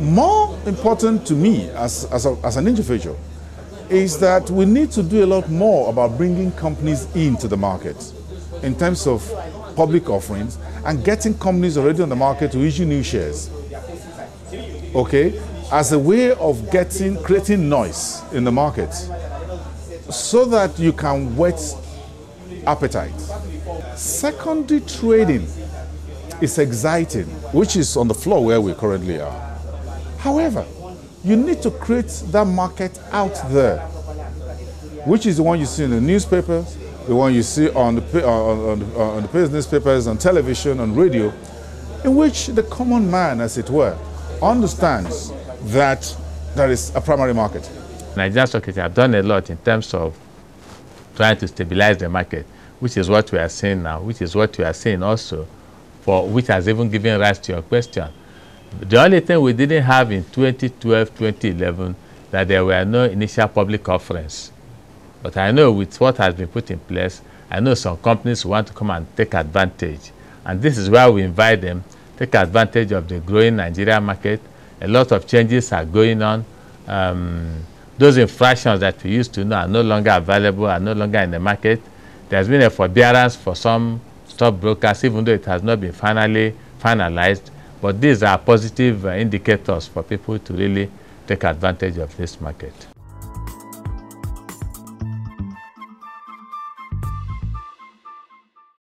more important to me as, as, a, as an individual is that we need to do a lot more about bringing companies into the market in terms of public offerings and getting companies already on the market to issue new shares. Okay? As a way of getting creating noise in the market so that you can whet appetite. Secondary trading is exciting, which is on the floor where we currently are. However, you need to create that market out there, which is the one you see in the newspapers, the one you see on the, uh, on, on, uh, on the business papers, on television, on radio, in which the common man, as it were, understands that there is a primary market. Nigerian have done a lot in terms of trying to stabilize the market, which is what we are seeing now, which is what we are seeing also, for which has even given rise to your question. The only thing we didn't have in 2012, 2011, that there were no initial public offerings. But I know with what has been put in place, I know some companies want to come and take advantage. And this is why we invite them, take advantage of the growing Nigeria market. A lot of changes are going on. Um, those infractions that we used to know are no longer available, are no longer in the market. There's been a forbearance for some stockbrokers, even though it has not been finally finalized. But these are positive uh, indicators for people to really take advantage of this market.